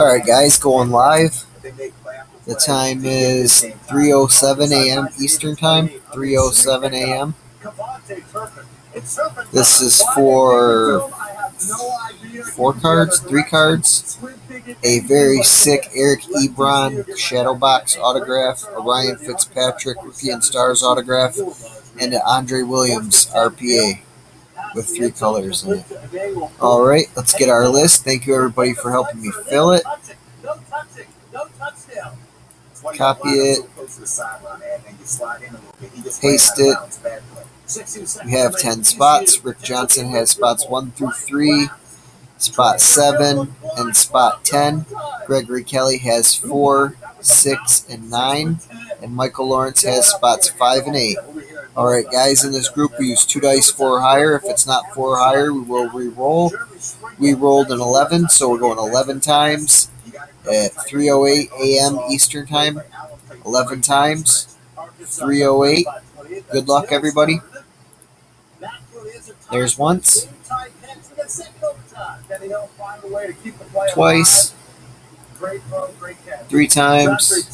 All right, guys, going live. The time is 3:07 a.m. Eastern Time. 3:07 a.m. This is for four cards, three cards, a very sick Eric Ebron Shadow Box autograph, a Ryan Fitzpatrick Rookie and Stars autograph, and an Andre Williams RPA with three colors in it. All right, let's get our list. Thank you everybody for helping me fill it. Copy it, paste it. We have 10 spots. Rick Johnson has spots 1 through 3, spot 7, and spot 10. Gregory Kelly has 4, 6, and 9. And Michael Lawrence has spots 5 and 8. All right, guys, in this group, we use two dice, four or higher. If it's not four or higher, we will re-roll. We rolled an 11, so we're going 11 times at 3.08 a.m. Eastern Time. 11 times, 3.08. Good luck, everybody. There's once, twice, three times,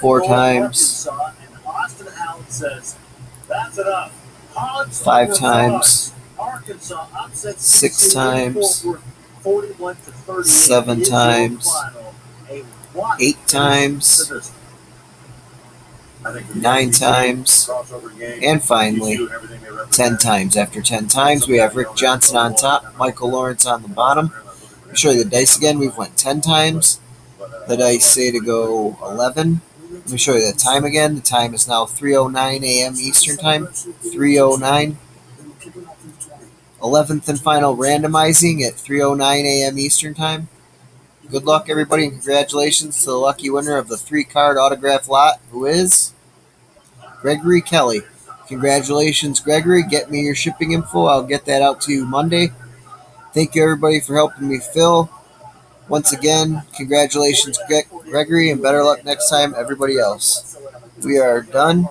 four times, five times, six times, seven times, eight times, nine times, and finally, 10 times. After 10 times, we have Rick Johnson on top, Michael Lawrence on the bottom. Show you the dice again. We've went 10 times. The dice say to go 11. Let me show you the time again. The time is now 3.09 a.m. Eastern Time. 3.09. 11th and final randomizing at 3.09 a.m. Eastern Time. Good luck, everybody, and congratulations to the lucky winner of the three card autograph lot, who is Gregory Kelly. Congratulations, Gregory. Get me your shipping info. I'll get that out to you Monday. Thank you, everybody, for helping me fill. Once again, congratulations, Gre- Gregory, and better luck next time, everybody else. We are done.